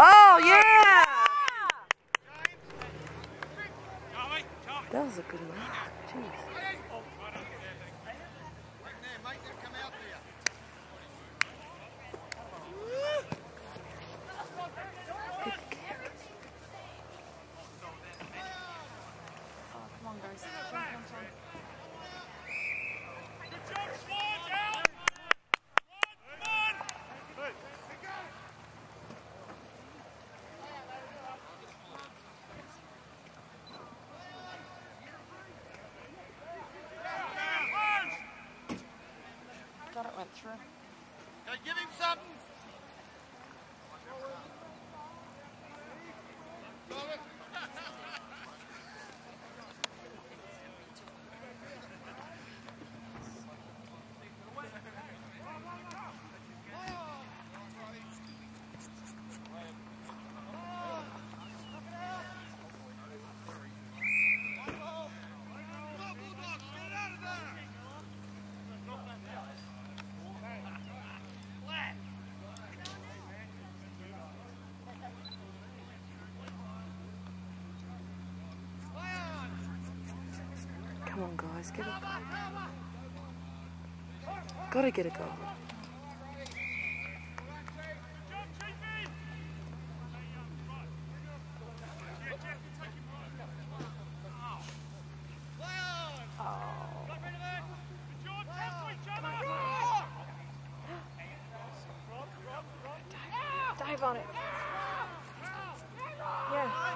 Oh, yeah! That was a good mark. Jeez. Good kick. Oh, come on, guys. Jump, jump, jump. It went through. give him something. Come on, guys, get it. Gotta get a goal. Dive on it. Yeah.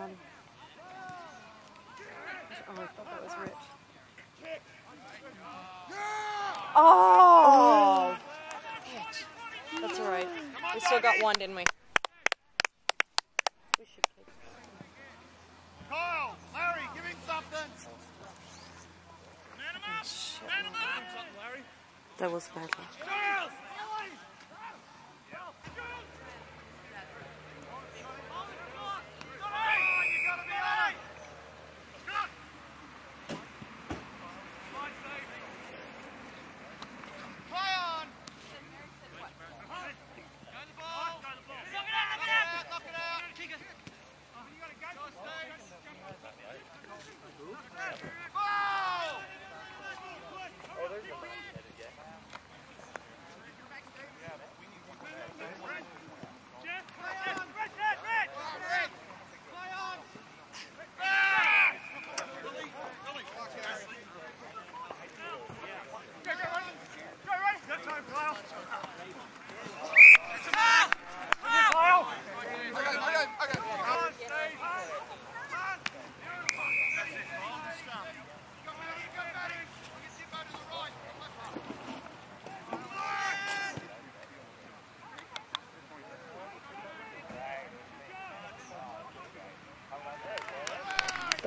Oh, I thought that was Rich. Oh! That's alright. We still got one, didn't we? We should take Kyle, Larry, give him something. Oh, shit. That was bad. luck.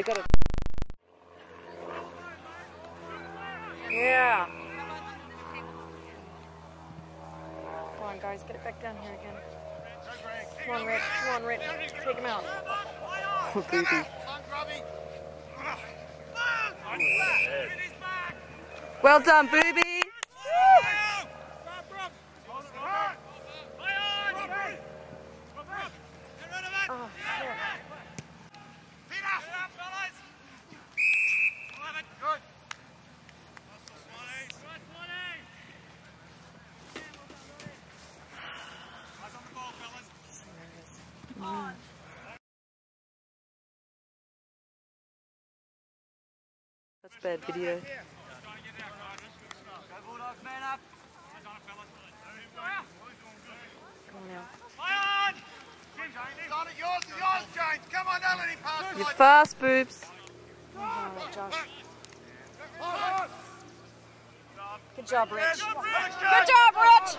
They got it. Yeah. Come on, guys, get it back down here again. Come on, Rick. Come on, Rick. Take him out. Poor booby. Well done, booby. Oh, shit. That's bad video. Come on now. Donna, yours is yours, James. Come on, now let him pass. You're fast, boobs. Oh, Josh. Good job, Rich. Good job, Rich.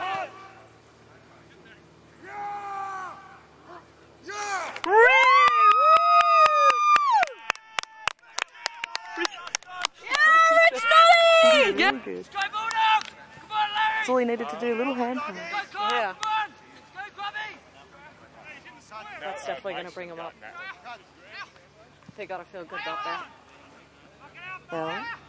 Rich. Really good. That's all he needed to do. A little hand pass. Yeah. That's definitely going to bring them up. They got to feel good about that. Well, oh,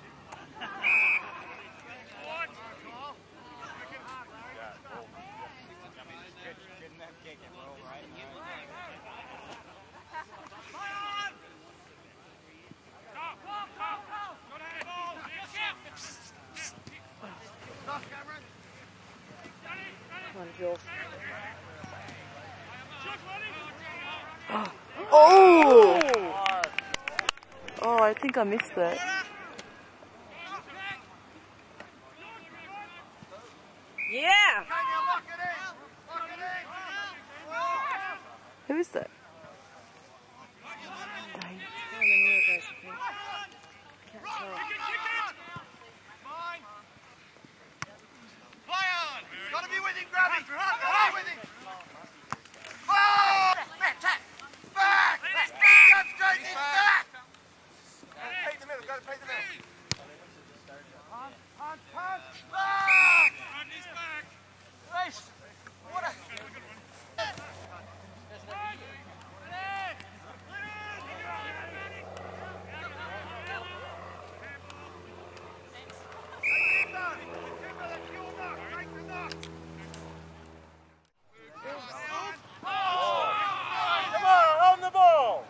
Come on, Jules. oh! Oh, I think I missed that. Yeah! Okay, now lock it in. Lock it in. Who is that? One Dang. of the newer guys, I think. Can't tell. Play on. Gotta be with him, Grabby. Gotta be with him. Oh! Back. Back. Jump straight in back. Paint the middle. Gotta paint the middle. Punch, punch, Back. Race. What a... Come on, on the ball.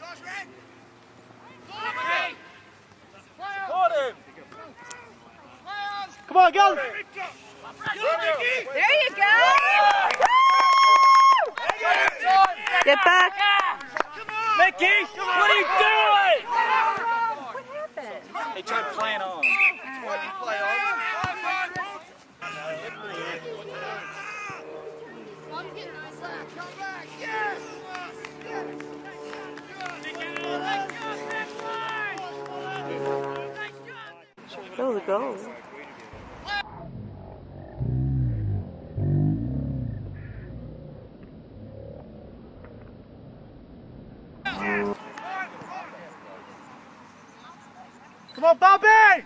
Got him. Come on, go. There you go! Get back! Mickey, what are you doing? What happened? They tried playing on. Why'd you play on? Come back. Yes. That was a goal. Come on, Bobby.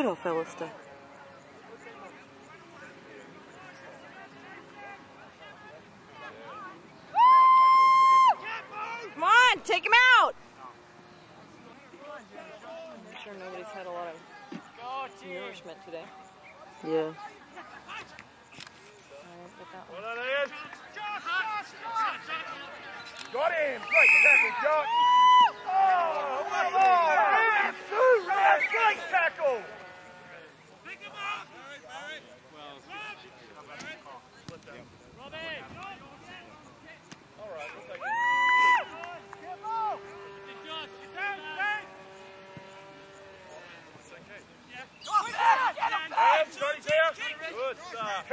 Stay. Get off, Come on, take him out! I'm sure nobody's had a lot of nourishment today. Yeah. Alright, get that one. Well done, Ian. Got him. Great tackle, Josh. Oh, what a ball. Red, great tackle. Hey, Scotty's here. Good stuff.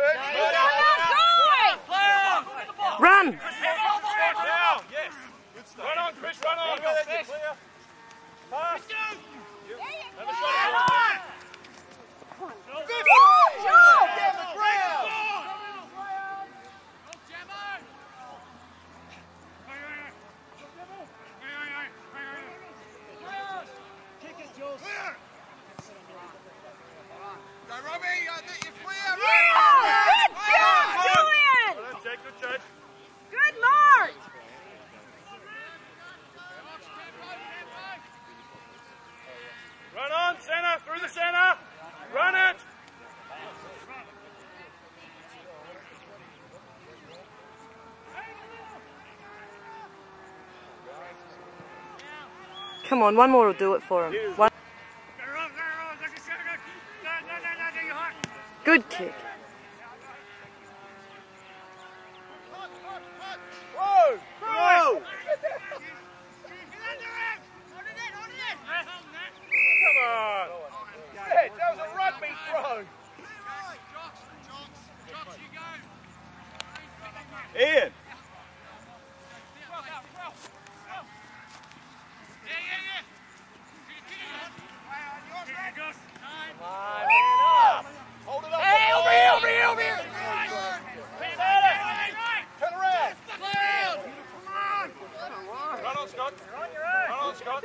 Run! Now, yes. Run on, Chris, run on. Clear. Pass. Have a shot. Get the ground. Go, Robbie. I think you're clear. Good job, Julian! Well done, Jake. Good Jake. Good mark! Run on, centre, through the centre. Run it. Come on, one more will do it for him. One. Good kick. Whoa!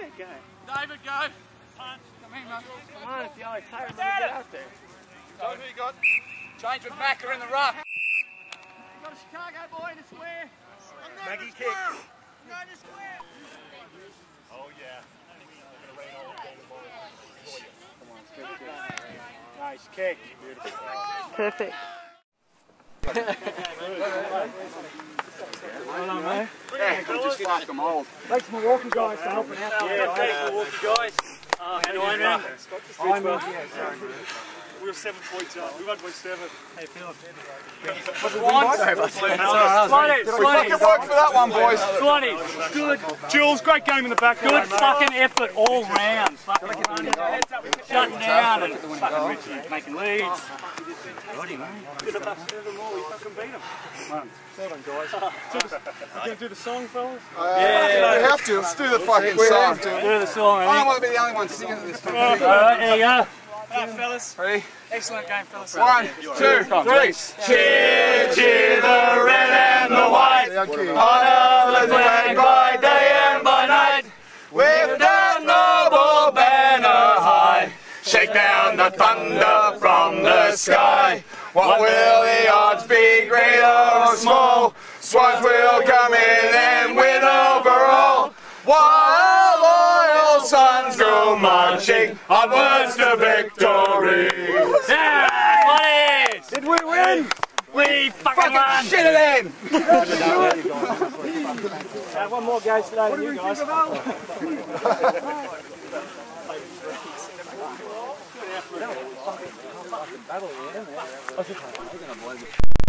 David go? David go. Punch. Come in, mum. Come on, it's the yellow tail. Get out there. So who you got? Change with Macca in the rough. You got a Chicago boy in the square. Maggie square. I'm the square. Oh yeah. Nice kick. Beautiful. Perfect. Just fuck them all. Thanks Milwaukee guys for helping out. Yeah, thanks, Milwaukee guys. Uh, and Iron Man. I'm uh, yeah, sorry. We were seven points up. We won by seven. Hey, Philip. Swanee, Fucking work for that one, boys. Swanee, good. Jules, great game in the back. Good fucking effort all round. Fucking running, shutting down and fucking Richie making leads. You gonna do the song, fellas? Yeah. We have to. Let's do the fucking song. Do the song, I I don't want to be the only one singing at this time. Alright, there you go. Ready? Excellent game, fellas. One, two, three. Cheer, cheer the red and the white. Honor the flag by day and by night. With that noble banner high. Shake down the thunder from the sky. What will the odds be, great or small? Swans will come in and win overall. Loyal sons go marching onwards to victory. Yeah, Swanee! Did we win? We fucking won! Shit it in! Uh, one more goes today than you guys.